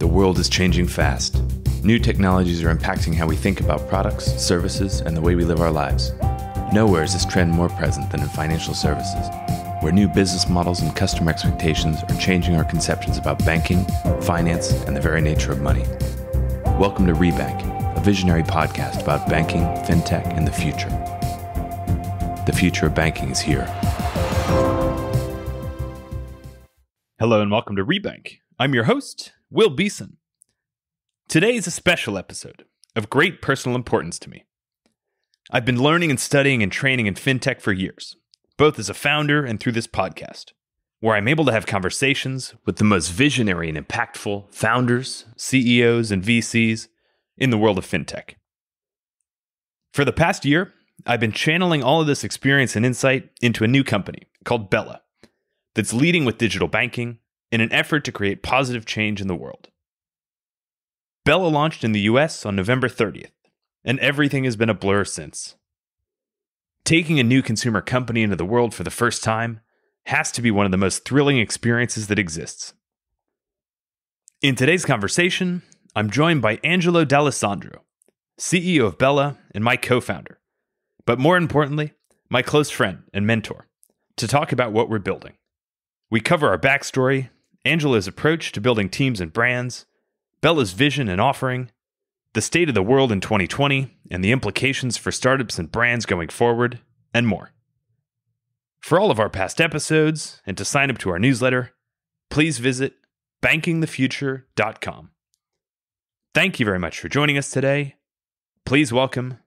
The world is changing fast. New technologies are impacting how we think about products, services, and the way we live our lives. Nowhere is this trend more present than in financial services, where new business models and customer expectations are changing our conceptions about banking, finance, and the very nature of money. Welcome to Rebank, a visionary podcast about banking, fintech, and the future. The future of banking is here. Hello and welcome to Rebank. I'm your host, Will Beeson. Today is a special episode of great personal importance to me. I've been learning and studying and training in fintech for years, both as a founder and through this podcast, where I'm able to have conversations with the most visionary and impactful founders, CEOs, and VCs in the world of fintech. For the past year, I've been channeling all of this experience and insight into a new company called Bella that's leading with digital banking in an effort to create positive change in the world. Bella launched in the US on November 30th, and everything has been a blur since. Taking a new consumer company into the world for the first time has to be one of the most thrilling experiences that exists. In today's conversation, I'm joined by Angelo D'Alessandro, CEO of Bella and my co founder, but more importantly, my close friend and mentor, to talk about what we're building. We cover our backstory, Angelo's approach to building teams and brands, Bella's vision and offering, the state of the world in 2020 and the implications for startups and brands going forward, and more. For all of our past episodes and to sign up to our newsletter, please visit bankingthefuture.com. Thank you very much for joining us today. Please welcome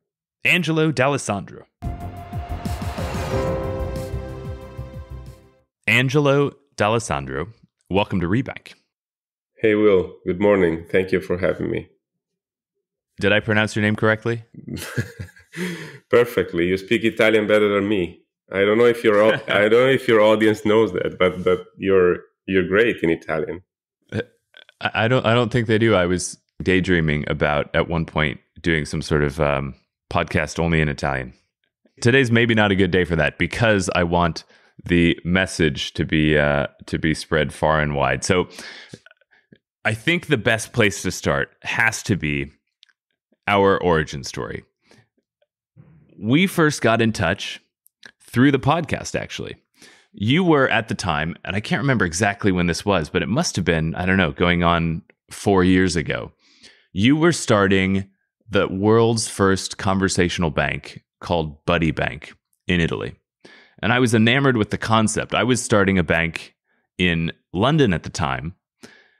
Angelo D'Alessandro. Angelo D'Alessandro, welcome to Rebank. Hey, Will. Good morning. Thank you for having me. Did I pronounce your name correctly? Perfectly. You speak Italian better than me. I don't know if your I don't know if your audience knows that, but but you're you're great in Italian. I don't I don't think they do. I was daydreaming about at one point doing some sort of um, podcast only in Italian. Today's maybe not a good day for that because I want the message to be uh, to be spread far and wide. So I think the best place to start has to be our origin story. We first got in touch through the podcast actually. You were at the time, and I can't remember exactly when this was, but it must have been, I don't know, going on 4 years ago. You were starting the world's first conversational bank called Buddy Bank in Italy. And I was enamored with the concept. I was starting a bank in London at the time,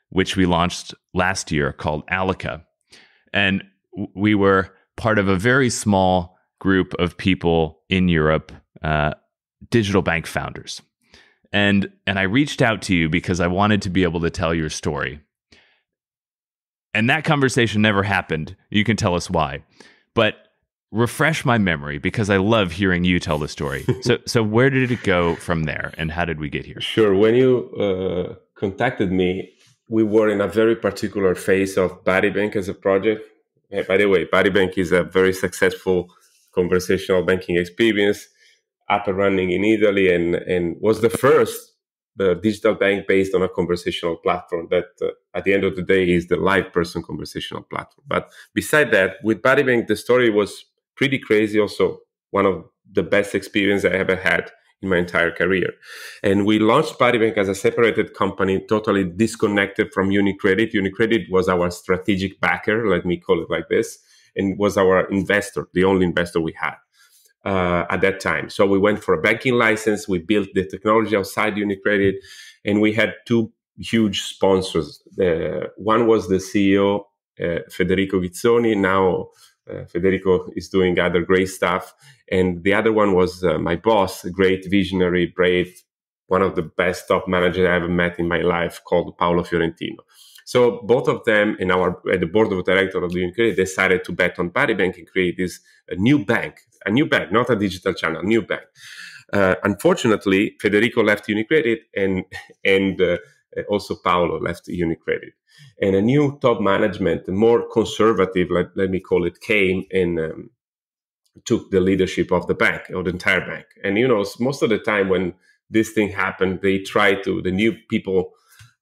which we launched last year called Allica. And we were part of a very small group of people in Europe, uh, digital bank founders. And, and I reached out to you because I wanted to be able to tell your story. And that conversation never happened. You can tell us why. But refresh my memory because I love hearing you tell the story. so, so where did it go from there, and how did we get here? Sure. When you uh, contacted me, we were in a very particular phase of Bank as a project. Uh, by the way, Bank is a very successful conversational banking experience, up and running in Italy, and and was the first the digital bank based on a conversational platform that uh, at the end of the day is the LivePerson conversational platform but beside that with Bank, the story was pretty crazy. Also, one of the best experience I ever had in my entire career. And we launched Bank as a separated company, totally disconnected from UniCredit. UniCredit was our strategic backer, let me call it like this, and was our investor, the only investor we had. Uh, at that time. So we went for a banking license. We built the technology outside UniCredit, and we had two huge sponsors. Uh, one was the CEO uh, Federico Ghizzoni, now uh, Federico is doing other great stuff. And the other one was uh, my boss, a great visionary, brave, one of the best top managers I ever met in my life, called Paolo Fiorentino. So both of them and our at the board of directors of the Unicredit decided to bet on Bank and create this a new bank, a new bank, not a digital channel, new bank. Uh, unfortunately, Federico left Unicredit and and uh, also Paolo left Unicredit. And a new top management, more conservative, let, let me call it, came and um, took the leadership of the bank or the entire bank. And you know, most of the time when this thing happened, they try to the new people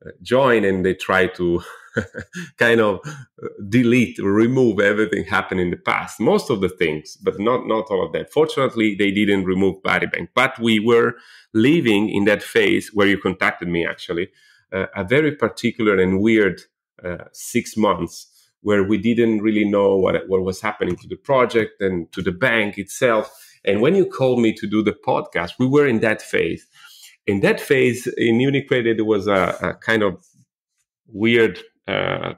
uh, join and they try to kind of uh, delete remove everything happened in the past. Most of the things but not not all of that. Fortunately they didn't remove Buddybank but we were living in that phase where you contacted me actually uh, a very particular and weird uh, six months where we didn't really know what what was happening to the project and to the bank itself and when you called me to do the podcast we were in that phase in that phase in UniCredit there was a, a kind of weird uh,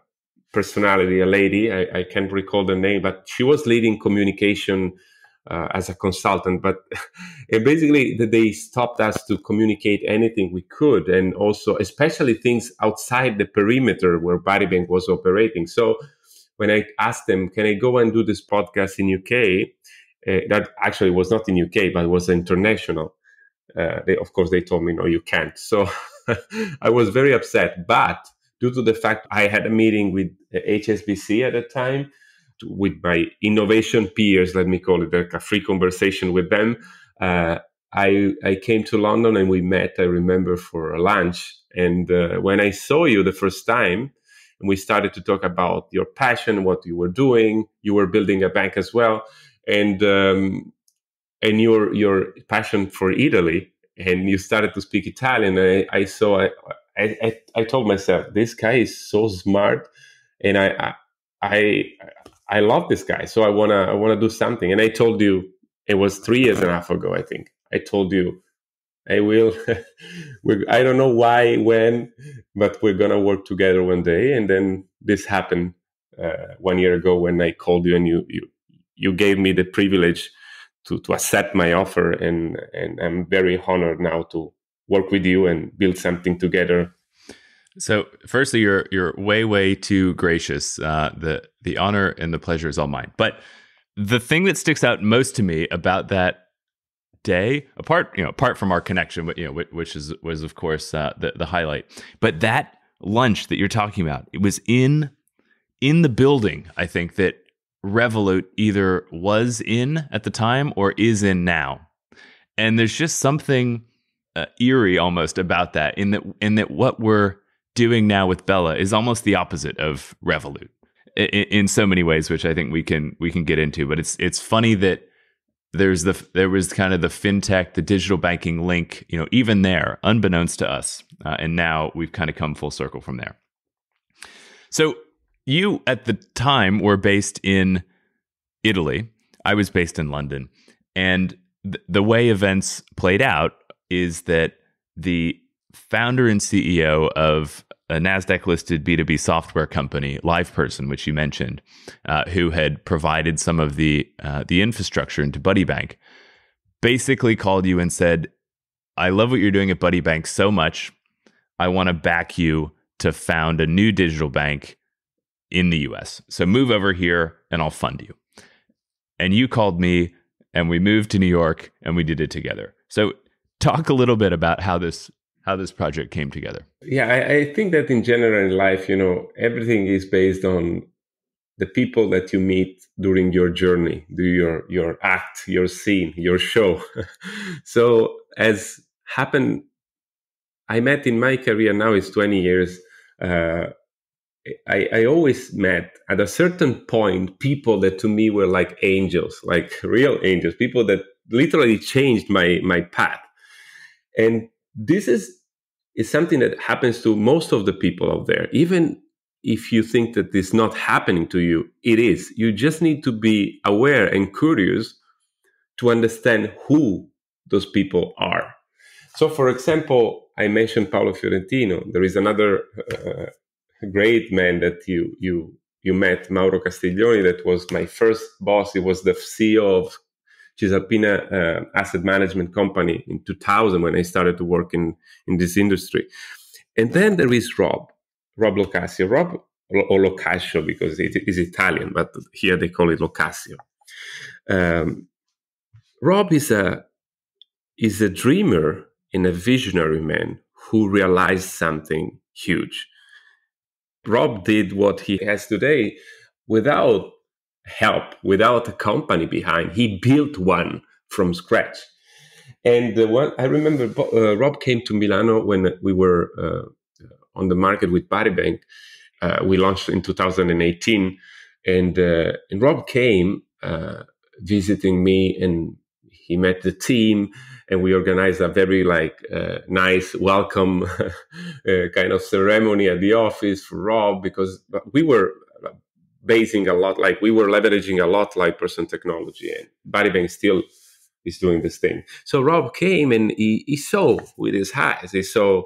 personality, a lady. I, I, can't recall the name, but she was leading communication uh, as a consultant. But basically, they stopped us to communicate anything we could, and also especially things outside the perimeter where Buddybank was operating. So when I asked them, "Can I go and do this podcast in UK?" Uh, that actually was not in UK, but was international. Uh, they, of course, they told me, "No, you can't." So I was very upset, but due to the fact I had a meeting with HSBC at the time with my innovation peers, let me call it like a free conversation with them. Uh, I, I came to London and we met, I remember, for a lunch. And uh, when I saw you the first time, and we started to talk about your passion, what you were doing, you were building a bank as well, and um, and your your passion for Italy, and you started to speak Italian. I, I saw I, I, I told myself this guy is so smart, and I I I love this guy, so I wanna I wanna do something. And I told you it was three years and a half ago, I think. I told you I will. I don't know why, when, but we're gonna work together one day. And then this happened uh, one year ago when I called you, and you you you gave me the privilege to to accept my offer, and and I'm very honored now to work with you and build something together. So, firstly, you're you're way way too gracious. Uh, the the honor and the pleasure is all mine. But the thing that sticks out most to me about that day, apart you know apart from our connection, but you know, which is was of course uh, the the highlight, but that lunch that you're talking about, it was in in the building. I think that Revolut either was in at the time or is in now, and there's just something uh, eerie almost about that in that in that what we're doing now with Bella is almost the opposite of Revolut in, in, so many ways, which I think we can we can get into. But it's it's funny that there's the there was kind of the fintech, the digital banking link, you know, even there, unbeknownst to us, uh, and now we've kind of come full circle from there. So you at the time were based in Italy. I was based in London, and th- the way events played out is that the founder and CEO of a NASDAQ listed B2B software company, LivePerson, which you mentioned, uh, who had provided some of the, uh, the infrastructure into Buddybank, basically called you and said, I love what you're doing at Buddybank so much. I want to back you to found a new digital bank in the US. So move over here and I'll fund you. And you called me and we moved to New York and we did it together. So talk a little bit about how this how this project came together. Yeah, I, I, think that in general in life, you know, everything is based on the people that you meet during your journey, do your your act, your scene, your show. so as happened, I met in my career now is 20 years. Uh, I, I always met at a certain point people that to me were like angels, like real angels, people that literally changed my my path and this is is something that happens to most of the people out there. Even if you think that it's not happening to you it is. You just need to be aware and curious to understand who those people are. So for example i mentioned paolo fiorentino. There is another uh, great man that you you you met mauro castiglioni that was my first boss. He was the ceo of Cisalpina uh, asset management company in 2000 when I started to work in, in this industry. And then there is Rob, Rob Locascio. Rob, or Locascio because it is Italian, but here they call it Locascio. Um, Rob is a is a dreamer and a visionary man who realized something huge. Rob did what he has today without help, without a company behind. He built one from scratch. And uh, one, I remember uh, Rob came to Milano when we were uh, on the market with Buddybank. uh, we launched in 2018, and uh, and Rob came uh, visiting me, and he met the team, and we organized a very like uh, nice welcome uh, kind of ceremony at the office for Rob because we were basing a lot like we were leveraging a lot LivePerson technology and Buddybank still is doing this thing. So Rob came and he, he saw with his eyes, he saw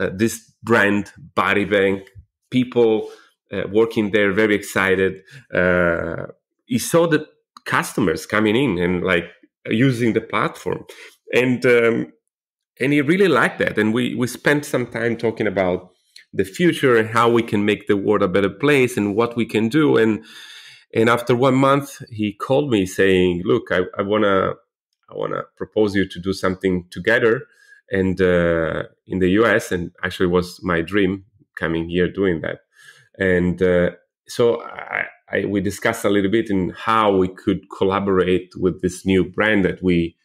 uh, this brand, Buddybank, people uh, working there, very excited. Uh, he saw the customers coming in and like using the platform, and um, and he really liked that. And we we spent some time talking about the future and how we can make the world a better place and what we can do. And and after one month, he called me saying, "Look, I, I wanna I want to propose you to do something together and uh, in the US. And actually, was my dream coming here doing that. And uh, so I, I, we discussed a little bit in how we could collaborate with this new brand that we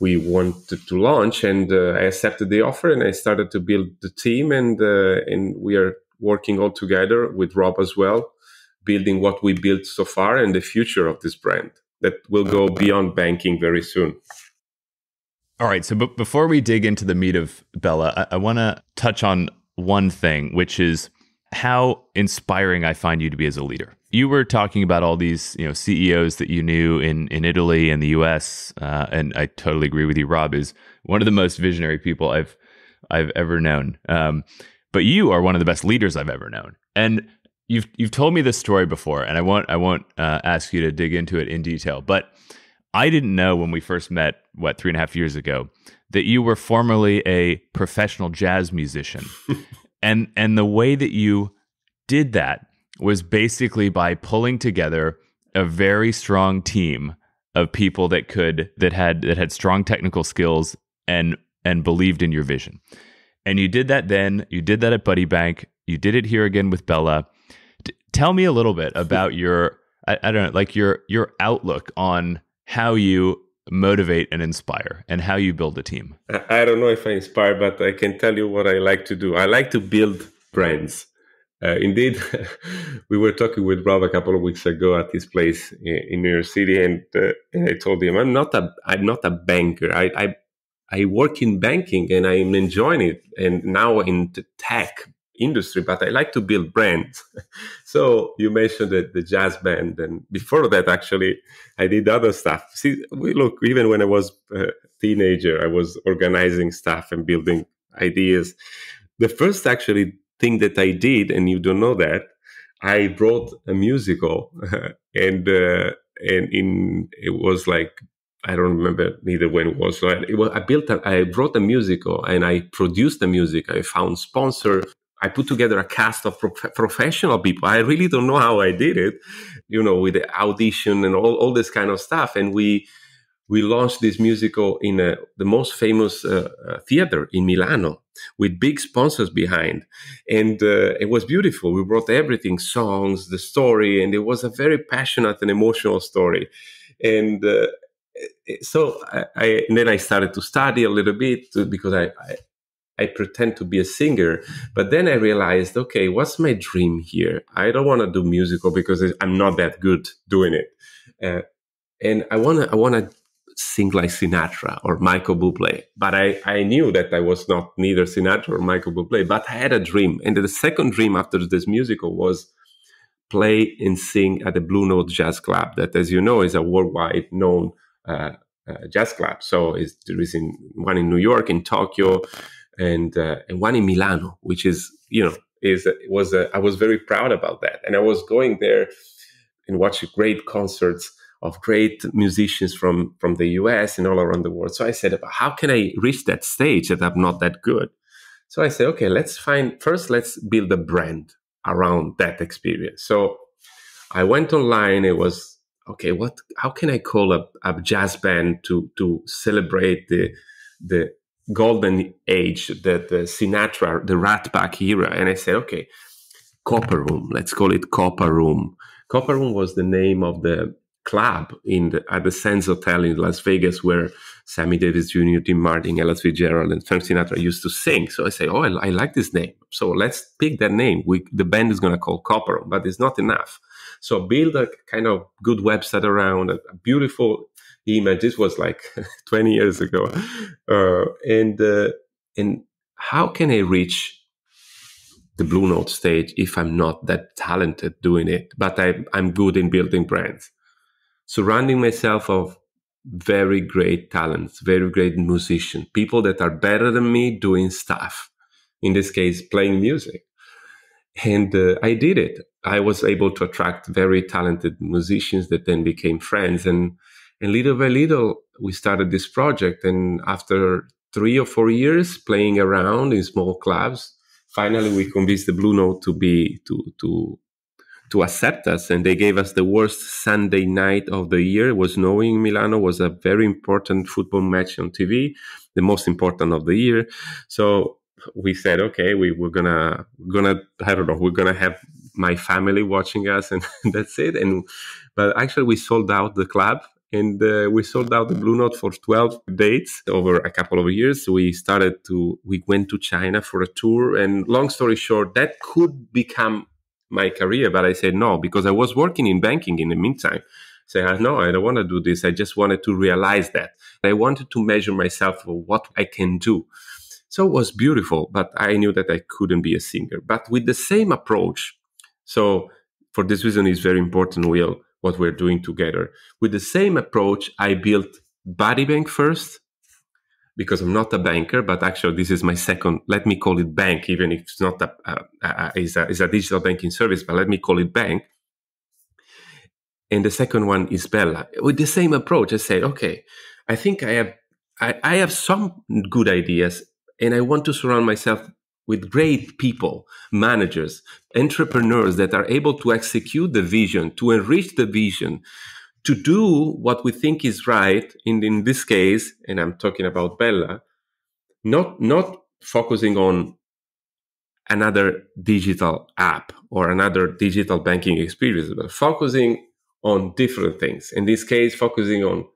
we wanted to launch. And uh, I accepted the offer and I started to build the team. And uh, and we are working all together with Rob as well, building what we built so far and the future of this brand that will go beyond banking very soon. All right. So, but before we dig into the meat of Bella, I, I want to touch on one thing, which is how inspiring I find you to be as a leader. You were talking about all these, you know, CEOs that you knew in in Italy and the U.S., uh, and I totally agree with you. Rob is one of the most visionary people I've I've ever known. Um, but you are one of the best leaders I've ever known, and you've you've told me this story before, and I won't I won't uh, ask you to dig into it in detail. But I didn't know when we first met, what three and a half years ago, that you were formerly a professional jazz musician, and and the way that you did that was basically by pulling together a very strong team of people that could that had that had strong technical skills and and believed in your vision. And you did that then, you did that at Buddy Bank, you did it here again with Bella. Tell me a little bit about your I, I, don't know like your your outlook on how you motivate and inspire and how you build a team. I don't know if i inspire but i can tell you what i like to do. I like to build brands uh, indeed we were talking with rob a couple of weeks ago at his place in, in new york city and, uh, and i told him i'm not a i'm not a banker i i I work in banking and I'm enjoying it. And now in the tech, industry, but I like to build brands. so you mentioned the, the jazz band, and before that, actually, I did other stuff. See, we look even when I was a teenager, I was organizing stuff and building ideas. The first actually thing that I did, and you don't know that, I wrote a musical, and uh, and in it was like I don't remember neither when it was. So I, it was, I built, a, I wrote a musical and I produced the music. I found sponsor. I put together a cast of pro- professional people. I really don't know how I did it, you know, with the audition and all, all this kind of stuff. And we we launched this musical in a, the most famous uh, uh, theater in Milano with big sponsors behind. And uh, it was beautiful. We brought everything songs, the story, and it was a very passionate and emotional story. And uh, so I, I, and then I started to study a little bit because I, I, I pretend to be a singer. But then I realized, okay, what's my dream here? I don't want to do musical because I'm not that good doing it. Uh, and I want to, I want to sing like Sinatra or Michael Bublé. But I, I knew that I was not neither Sinatra or Michael Bublé. But I had a dream. And the second dream after this musical was play and sing at the Blue Note Jazz Club, that, as you know, is a worldwide known uh, uh, jazz club. So there is in, one in New York, in Tokyo, and uh, and one in Milano, which is you know is was a, I was very proud about that, and I was going there and watching great concerts of great musicians from from the U.S. and all around the world. So I said, how can I reach that stage that I'm not that good? So I said, okay, let's find first. Let's build a brand around that experience. So I went online. It was okay. What? How can I call a, a jazz band to to celebrate the the golden age, the, the Sinatra, the Rat Pack era. And I said, okay, Copper Room, let's call it Copper Room. Copper Room was the name of the club in the, at the Sands Hotel in Las Vegas where Sammy Davis Jr., Dean Martin, Ella Fitzgerald, and Frank Sinatra used to sing. So I say, oh, I, I like this name. So let's pick that name. We, the band is going to call Copper, but it's not enough. So build a kind of good website around a, a beautiful image. This was like 20 years ago. Uh, and, uh, and how can I reach the Blue Note stage if I'm not that talented doing it, but I, I'm good in building brands? Surrounding myself of very great talents, very great musicians, people that are better than me doing stuff. In this case, playing music. And uh, I did it. I was able to attract very talented musicians that then became friends. And, and little by little, we started this project. And after three or four years playing around in small clubs, finally we convinced the Blue Note to be, to, to, to accept us. And they gave us the worst Sunday night of the year. It was snowing in Milano, was a very important football match on TV, the most important of the year. So we said, okay, we, we're gonna, gonna, I don't know, we're gonna have my family watching us and that's it. And, but actually we sold out the club and uh, we sold out the blue note for 12 dates over a couple of years we started to we went to china for a tour and long story short that could become my career but i said no because i was working in banking in the meantime say so, ah, no i don't want to do this i just wanted to realize that i wanted to measure myself for what i can do so it was beautiful, but I knew that I couldn't be a singer. But with the same approach, so for this reason, it's very important, Will, what we're doing together. With the same approach, I built Buddybank first because I'm not a banker, but actually this is my second. Let me call it bank, even if it's not a, a, a, is a, is a digital banking service, but let me call it bank. And the second one is Bella. With the same approach, I said, okay, I think I have I, I have some good ideas and I want to surround myself with great people, managers, entrepreneurs that are able to execute the vision, to enrich the vision, to do what we think is right. In, in this case, and I'm talking about Bella, not, not focusing on another digital app or another digital banking experience, but focusing on different things. In this case, focusing on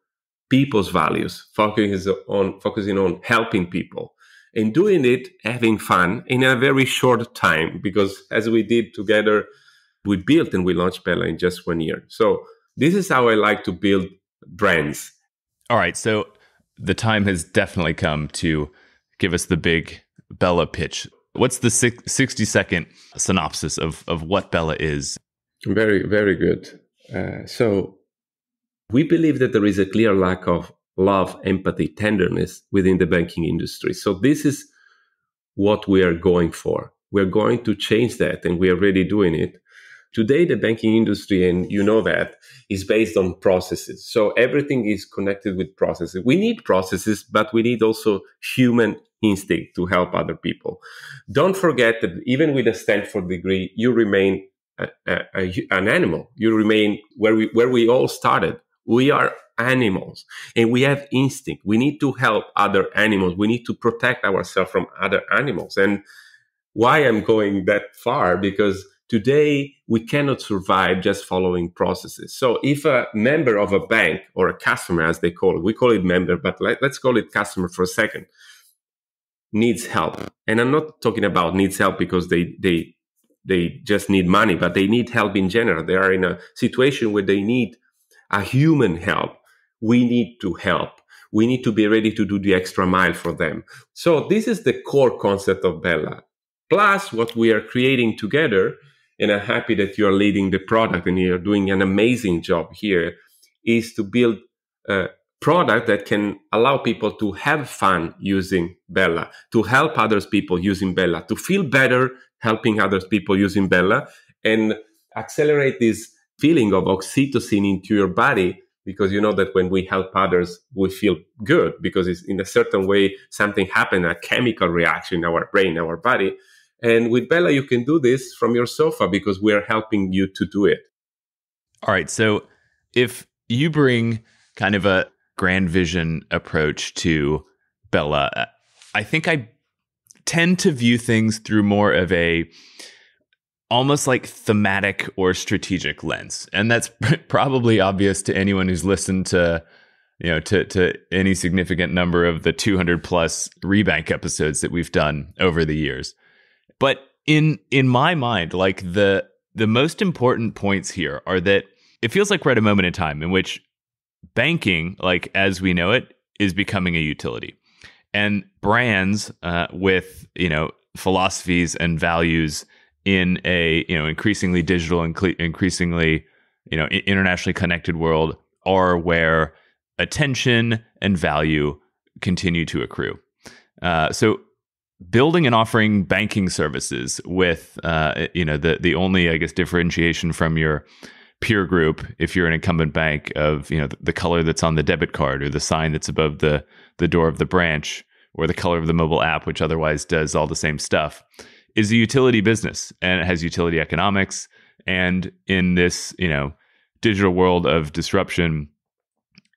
people's values, focusing on, focusing on helping people, and doing it having fun in a very short time because as we did together we built and we launched bella in just one year so this is how i like to build brands all right so the time has definitely come to give us the big bella pitch what's the 60 second synopsis of, of what bella is very very good uh, so we believe that there is a clear lack of love, empathy, tenderness within the banking industry. So this is what we are going for. We're going to change that and we are already doing it. Today, the banking industry, and you know that, is based on processes. So everything is connected with processes. We need processes, but we need also human instinct to help other people. Don't forget that even with a Stanford degree, you remain a, a, a, an animal. You remain where we, where we all started. We are animals and we have instinct. We need to help other animals. We need to protect ourselves from other animals. And why I'm going that far? Because today we cannot survive just following processes. So if a member of a bank or a customer, as they call it, we call it member, but let, us call it customer for a second, needs help. And I'm not talking about needs help because they, they, they just need money, but they need help in general. They are in a situation where they need a human help we need to help. We need to be ready to do the extra mile for them. So this is the core concept of Bella. Plus what we are creating together, and I'm happy that you're leading the product and you're doing an amazing job here, is to build a product that can allow people to have fun using Bella, to help others people using Bella, to feel better helping others people using Bella, and accelerate this feeling of oxytocin into your body because you know that when we help others, we feel good because it's in a certain way something happened, a chemical reaction in our brain, our body. And with Bella, you can do this from your sofa because we are helping you to do it. All right. So if you bring kind of a grand vision approach to Bella, I think I tend to view things through more of a almost like thematic or strategic lens. And that's probably obvious to anyone who's listened to you know to to any significant number of the 200 plus rebank episodes that we've done over the years. But in in my mind like the the most important points here are that it feels like we're at a moment in time in which banking like as we know it is becoming a utility and brands uh, with you know philosophies and values in a you know increasingly digital and increasingly you know internationally connected world are where attention and value continue to accrue. Uh, so building and offering banking services with uh, you know the the only I guess differentiation from your peer group if you're an incumbent bank of you know the, the color that's on the debit card or the sign that's above the the door of the branch or the color of the mobile app which otherwise does all the same stuff is a utility business and it has utility economics. And in this, you know, digital world of disruption,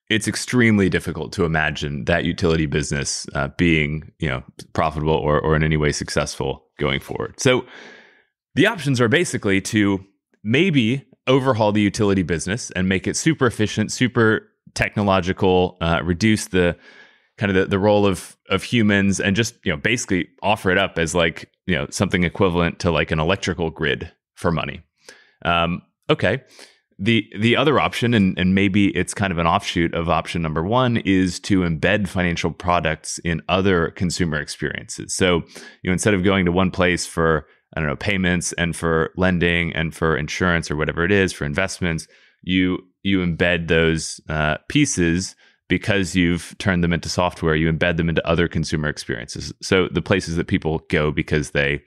it's extremely difficult to imagine that utility business uh, being, you know, profitable or, or in any way successful going forward. So the options are basically to maybe overhaul the utility business and make it super efficient, super technological, uh, reduce the kind of the, the role of of humans and just you know basically offer it up as like you know something equivalent to like an electrical grid for money um, okay the the other option and, and maybe it's kind of an offshoot of option number one is to embed financial products in other consumer experiences so you know instead of going to one place for i don't know payments and for lending and for insurance or whatever it is for investments you you embed those uh, pieces because you've turned them into software, you embed them into other consumer experiences. So the places that people go because they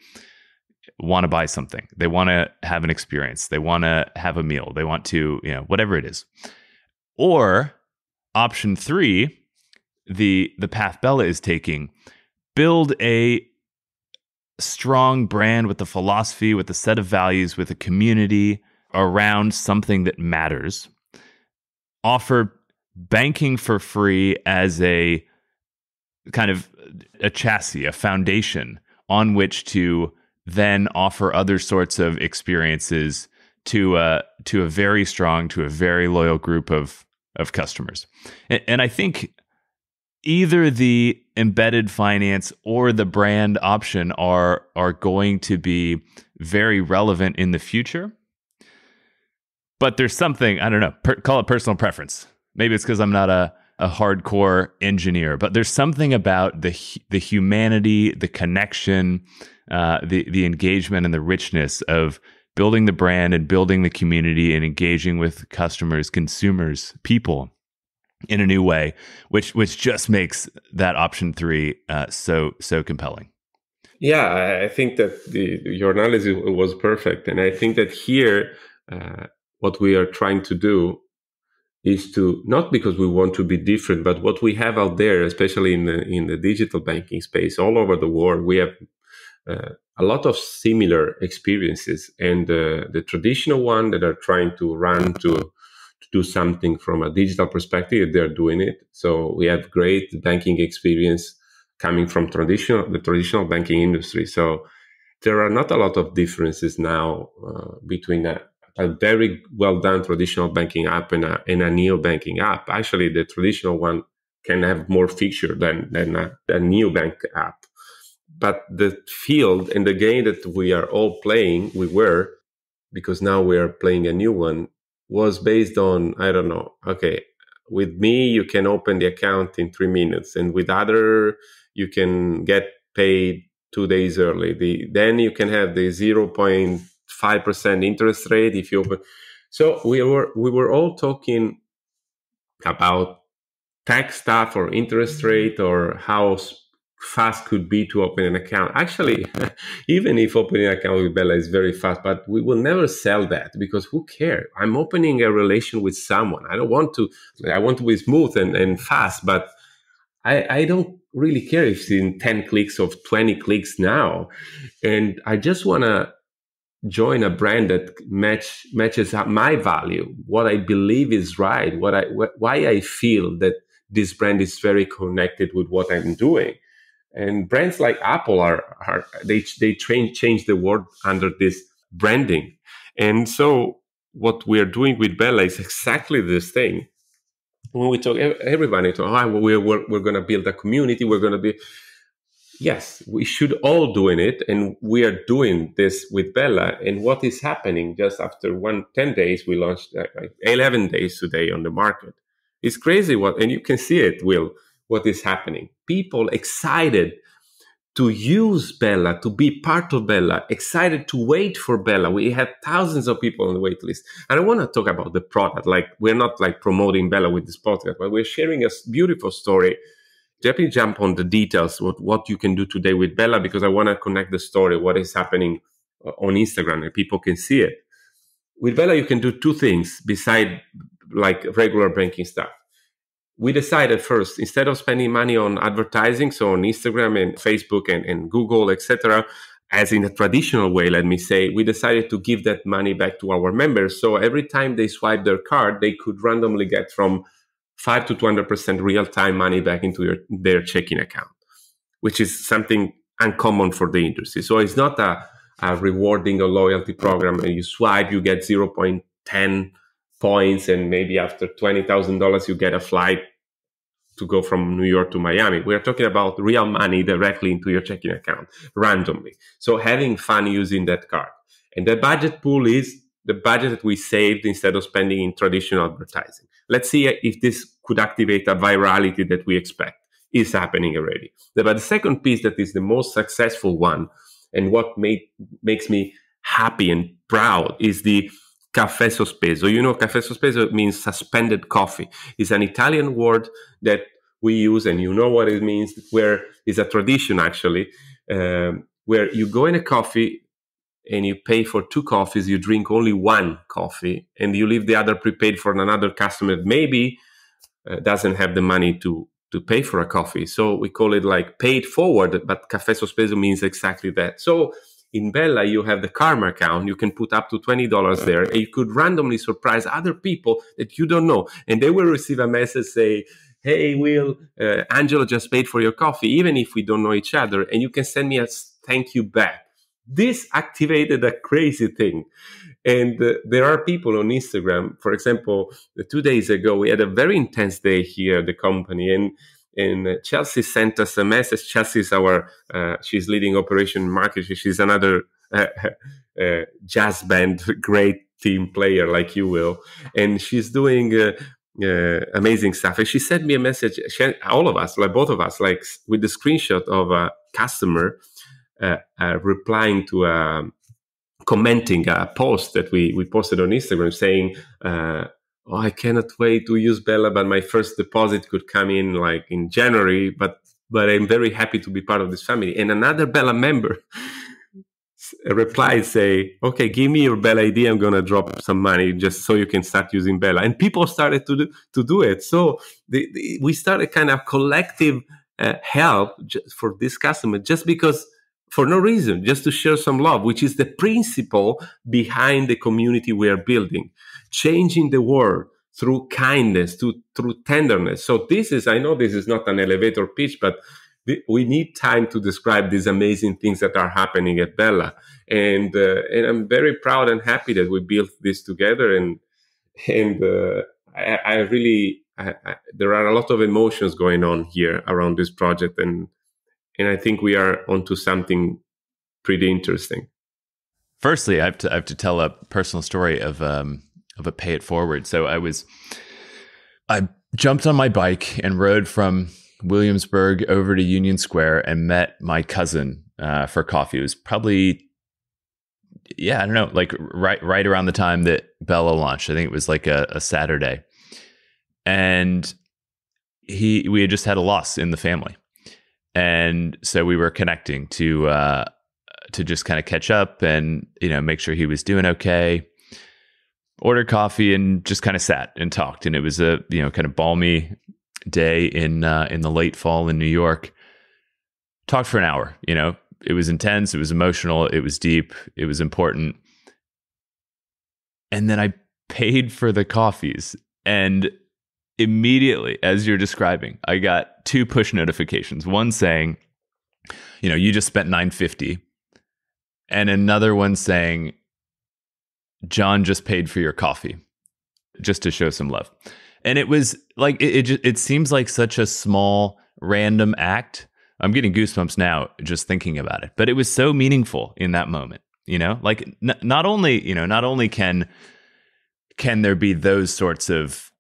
want to buy something, they want to have an experience, they want to have a meal, they want to, you know, whatever it is. Or option 3, the the path Bella is taking, build a strong brand with a philosophy, with a set of values, with a community around something that matters. Offer banking for free as a kind of a chassis, a foundation on which to then offer other sorts of experiences to a to a very strong, to a very loyal group of of customers. And, and I think either the embedded finance or the brand option are are going to be very relevant in the future. But there's something I don't know. Per, call it personal preference. Maybe it's because I'm not a, a hardcore engineer, but there's something about the the humanity, the connection, uh, the the engagement, and the richness of building the brand and building the community and engaging with customers, consumers, people in a new way, which which just makes that option three uh, so so compelling. Yeah, I think that the, your analysis was perfect, and I think that here, uh, what we are trying to do is to not because we want to be different, but what we have out there, especially in the in the digital banking space, all over the world, we have uh, a lot of similar experiences, and uh, the traditional one that are trying to run to, to do something from a digital perspective, they're doing it. So we have great banking experience coming from traditional the traditional banking industry. So there are not a lot of differences now uh, between a, a very well done traditional banking app and a, and a neo banking app. Actually, the traditional one can have more feature than, than a, a neo bank app. But the field and the game that we are all playing, we were, because now we are playing a new one, was based on, I don't know, okay, with me, you can open the account in three minutes, and with other, you can get paid two days early. The, then you can have the 0.2 5% interest rate if you open. So we were we were all talking about tax stuff or interest mm-hmm. rate or how fast could be to open an account. Actually, even if opening an account with Bella is very fast, but we will never sell that because who cares? I'm opening a relation with someone. I don't want to, I want to be smooth and, and fast, but I, I don't really care if it's in 10 clicks or 20 clicks now. And I just want to join a brand that match matches my value, what I believe is right, what I wh- why I feel that this brand is very connected with what I'm doing. And brands like Apple are, are they they train, change the world under this branding. And so what we're doing with Bella is exactly this thing. When we talk, everybody talk, oh, we're, we're, we're going to build a community. We're going to be, yes, we should all doing it. And we are doing this with Bella. And what is happening just after one, 10 days, we launched uh, 11 days today on the market. It's crazy what, and you can see it, Will, what is happening. People excited to use Bella, to be part of Bella, excited to wait for Bella. We had thousands of people on the wait list. And I want to talk about the product. Like we're not like promoting Bella with this podcast, but we're sharing a beautiful story. Me jump on the details, what, what you can do today with Bella, because I want to connect the story, what is happening uh, on Instagram and people can see it. With Bella, you can do two things beside like regular banking stuff we decided first instead of spending money on advertising so on instagram and facebook and, and google etc as in a traditional way let me say we decided to give that money back to our members so every time they swipe their card they could randomly get from 5 to 200% real time money back into your, their checking account which is something uncommon for the industry so it's not a, a rewarding a loyalty program and you swipe you get 0.10 points and maybe after $20,000 you get a flight to go from New York to Miami. We are talking about real money directly into your checking account randomly. So having fun using that card. And the budget pool is the budget that we saved instead of spending in traditional advertising. Let's see if this could activate a virality that we expect is happening already. But the second piece that is the most successful one and what made, makes me happy and proud is the caffè sospeso. You know, caffè sospeso means suspended coffee. It's an Italian word that we use, and you know what it means, where is a tradition actually, um, where you go in a coffee and you pay for two coffees, you drink only one coffee, and you leave the other prepaid for another customer that maybe uh, doesn't have the money to to pay for a coffee. So we call it like paid forward, but caffè sospeso means exactly that. So in Bella, you have the karma account. You can put up to $20 there and you could randomly surprise other people that you don't know. And they will receive a message say, Hey, Will, uh, Angelo just paid for your coffee, even if we don't know each other. And you can send me a thank you back. This activated a crazy thing. And uh, there are people on Instagram, for example, two days ago, we had a very intense day here at the company. And and Chelsea sent us a message. Chelsea is our, uh, she's leading operation marketing. She's another uh, uh, jazz band, great team player like you will. And she's doing uh, uh, amazing stuff. And she sent me a message, she, all of us, like both of us, like with the screenshot of a customer uh, Uh, uh, replying to a, commenting a post that we, we posted on Instagram saying, uh, oh, I cannot wait to use Bella, but my first deposit could come in like in January, but but I'm very happy to be part of this family. And another Bella member replied, say, okay, give me your Bella ID. I'm going to drop some money just so you can start using Bella. And people started to do, to do it. So the, the, we started kind of collective uh, help for this customer just because for no reason, just to share some love, which is the principle behind the community we are building changing the world through kindness, to, through tenderness. So this is, I know this is not an elevator pitch, but we need time to describe these amazing things that are happening at Bella. And, uh, and I'm very proud and happy that we built this together. And, and uh, I, I, really, I, I, there are a lot of emotions going on here around this project. And, and I think we are onto something pretty interesting. Firstly, I have to, I have to tell a personal story of, um, of a pay it forward. So I was, I jumped on my bike and rode from Williamsburg over to Union Square and met my cousin uh, for coffee. It was probably, yeah, I don't know, like right right around the time that Bella launched. I think it was like a, a Saturday, and he we had just had a loss in the family, and so we were connecting to uh, to just kind of catch up and you know make sure he was doing okay ordered coffee and just kind of sat and talked. And it was a you know kind of balmy day in uh, in the late fall in New York. Talked for an hour. You know, it was intense. It was emotional. It was deep. It was important. And then I paid for the coffees and immediately as you're describing i got two push notifications one saying you know you just spent 950 and another one saying John just paid for your coffee just to show some love. And it was like it it, just, it seems like such a small random act. I'm getting goosebumps now just thinking about it. But it was so meaningful in that moment, you know? Like n- not only, you know, not only can can there be those sorts of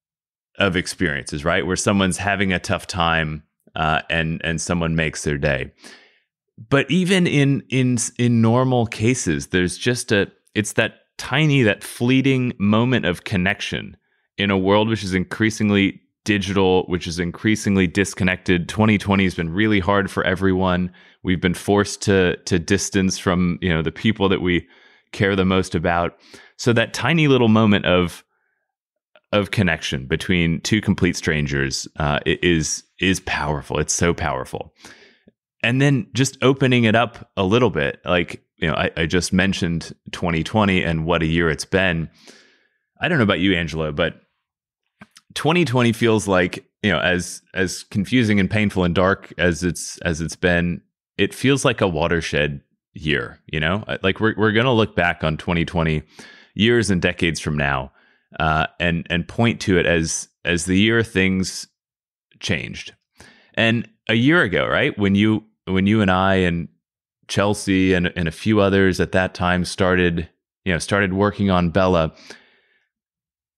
of experiences, right? Where someone's having a tough time uh, and and someone makes their day. But even in in in normal cases, there's just a it's that tiny, that fleeting moment of connection in a world which is increasingly digital, which is increasingly disconnected. 2020 has been really hard for everyone. We've been forced to to distance from you know the people that we care the most about. So that tiny little moment of of connection between two complete strangers uh, is is powerful. It's so powerful. And then just opening it up a little bit, like you know, I, I just mentioned 2020 and what a year it's been. I don't know about you, Angelo, but 2020 feels like you know as as confusing and painful and dark as it's as it's been it feels like a watershed year you know like we're, we're gonna look back on 2020 years and decades from now uh, and and point to it as as the year things changed. And a year ago, right when you when you and I and Chelsea and and a few others at that time started you know started working on Bella,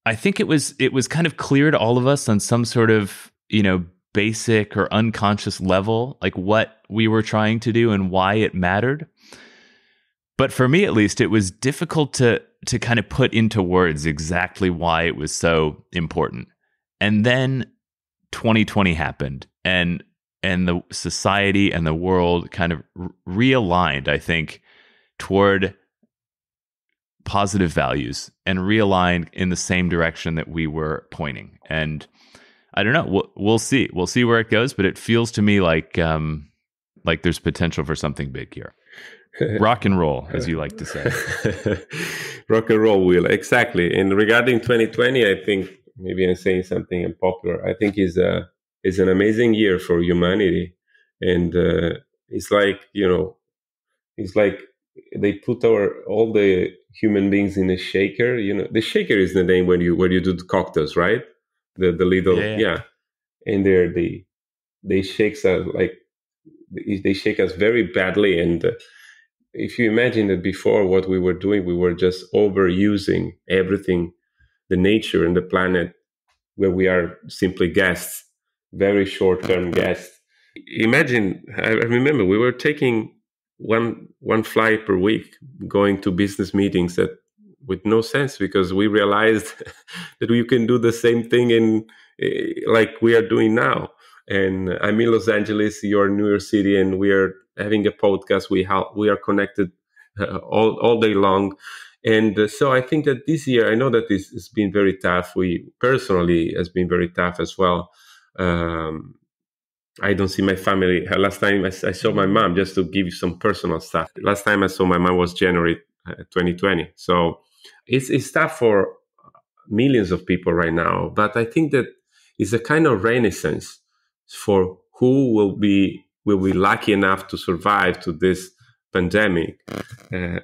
I think it was it was kind of clear to all of us on some sort of you know basic or unconscious level like what we were trying to do and why it mattered. But for me at least, it was difficult to to kind of put into words exactly why it was so important. And then 2020 happened and and the society and the world kind of realigned, I think, toward positive values and realigned in the same direction that we were pointing. And I don't know, we'll, we'll see. We'll see where it goes, but it feels to me like um, like there's potential for something big here. rock and roll, as you like to say. rock and roll, Will. Exactly. And regarding 2020, I think maybe I'm saying something unpopular. I think is a is an amazing year for humanity, and uh, it's like you know, it's like they put our all the human beings in a shaker. You know, the shaker is the name when you when you do the cocktails, right? The the little yeah, yeah. and there they they shakes us like they shake us very badly and. Uh, if you imagine that before what we were doing, we were just overusing everything, the nature and the planet, where we are simply guests, very short term guests. Imagine, I remember we were taking one one flight per week, going to business meetings that with no sense because we realized that we can do the same thing in eh, like we are doing now. And I'm in Los Angeles, you're in New York City, and we are having a podcast. We have we are connected uh, all all day long, and uh, so I think that this year I know that this has been very tough. We personally has been very tough as well. Um, I don't see my family. Uh, last time I, I, saw my mom, just to give you some personal stuff. Last time I saw my mom was January uh, 2020. So it's it's tough for millions of people right now. But I think that it's a kind of renaissance for who will be will be lucky enough to survive to this pandemic, uh,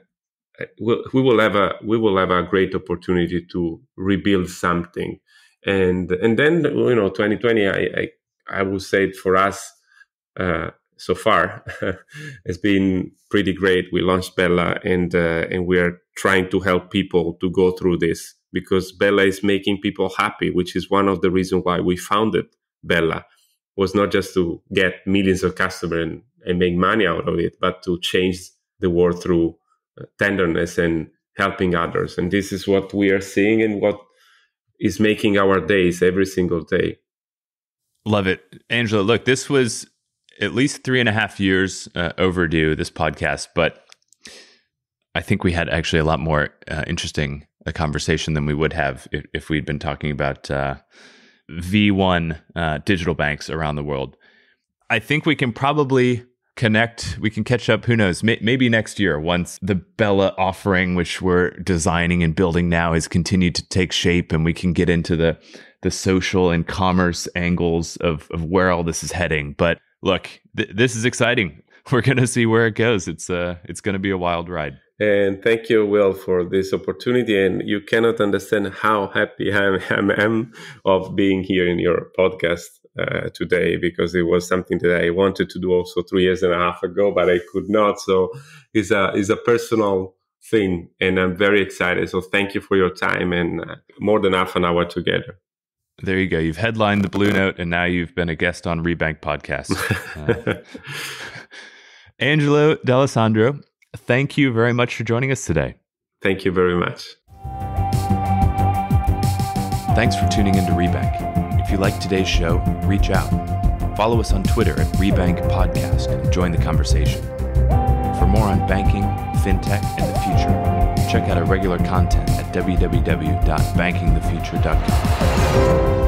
we will have a we will have a great opportunity to rebuild something, and and then you know 2020 I I, I would say for us uh, so far has been pretty great. We launched Bella and uh, and we are trying to help people to go through this because Bella is making people happy, which is one of the reasons why we founded Bella was not just to get millions of customers and, and make money out of it, but to change the world through uh, tenderness and helping others. And this is what we are seeing and what is making our days every single day. Love it. Angelo, look, this was at least three and a half years uh, overdue, this podcast, but I think we had actually a lot more uh, interesting a uh, conversation than we would have if, if we'd been talking about uh, V1 uh, digital banks around the world. I think we can probably connect. We can catch up. Who knows? May- maybe next year, once the Bella offering, which we're designing and building now, has continued to take shape, and we can get into the the social and commerce angles of of where all this is heading. But look, th- this is exciting. We're gonna see where it goes. It's uh, it's gonna be a wild ride. And thank you, Will, for this opportunity. And you cannot understand how happy I am, I am of being here in your podcast uh, today because it was something that I wanted to do also three years and a half ago, but I could not. So it's a, it's a personal thing and I'm very excited. So thank you for your time and uh, more than half an hour together. There you go. You've headlined the Blue Note and now you've been a guest on Rebank podcast. Uh, Angelo D'Alessandro, thank you very much for joining us today. Thank you very much. Thanks for tuning into Rebank. If you like today's show, reach out. Follow us on Twitter at Rebank Podcast and join the conversation. For more on banking, fintech, and the future, check out our regular content at www.bankingthefuture.com.